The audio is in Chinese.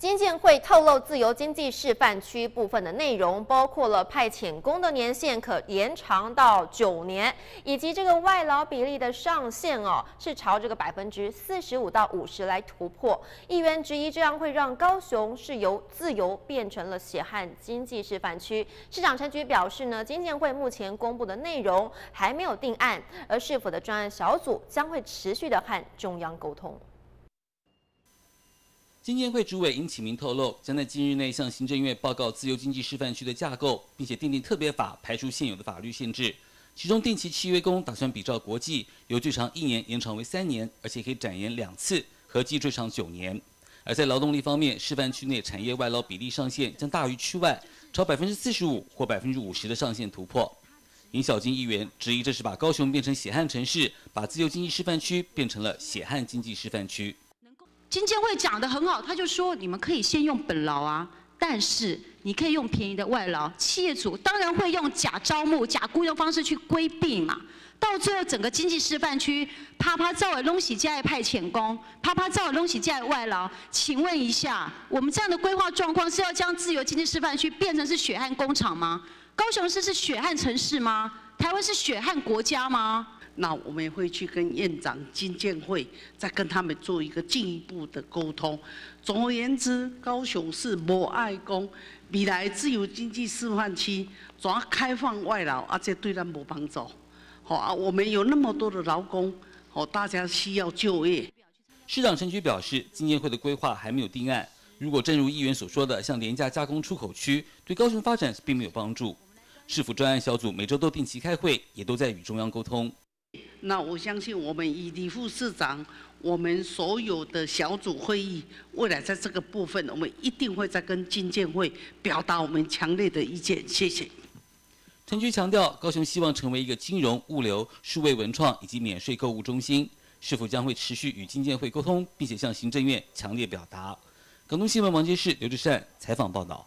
经建会透露，自由经济示范区部分的内容包括了派遣工的年限可延长到九年，以及这个外劳比例的上限哦，是朝这个百分之四十五到五十来突破。议员质疑这样会让高雄是由自由变成了血汗经济示范区。市长陈菊表示呢，经建会目前公布的内容还没有定案，而市府的专案小组将会持续的和中央沟通。经建会主委尹启明透露，将在今日内向行政院报告自由经济示范区的架构，并且订定特别法，排除现有的法律限制。其中定期契约工打算比照国际，由最长一年延长为三年，而且可以展延两次，合计最长九年。而在劳动力方面，示范区内产业外劳比例上限将大于区外，超百分之四十五或百分之五十的上限突破。尹小金议员质疑，这是把高雄变成血汗城市，把自由经济示范区变成了血汗经济示范区。金监会讲得很好，他就说你们可以先用本劳啊，但是你可以用便宜的外劳，企业主当然会用假招募、假雇佣方式去规避嘛。到最后，整个经济示范区啪啪照的东西加派遣工，啪啪照的东西加外劳。请问一下，我们这样的规划状况是要将自由经济示范区变成是血汗工厂吗？高雄市是血汗城市吗？台湾是血汗国家吗？那我们也会去跟院长金建会，再跟他们做一个进一步的沟通。总而言之，高雄市博爱工未来自由经济示范区，主要开放外劳，而且对咱无帮助。好啊，我们有那么多的劳工，好，大家需要就业。市长陈菊表示，金建会的规划还没有定案。如果正如议员所说的，像廉价加工出口区，对高雄发展并没有帮助。市府专案小组每周都定期开会，也都在与中央沟通。那我相信，我们以李副市长，我们所有的小组会议，未来在这个部分，我们一定会再跟金建会表达我们强烈的意见。谢谢。陈局强调，高雄希望成为一个金融、物流、数位文创以及免税购物中心，是否将会持续与金建会沟通，并且向行政院强烈表达？广东新闻王杰士、刘志善采访报道。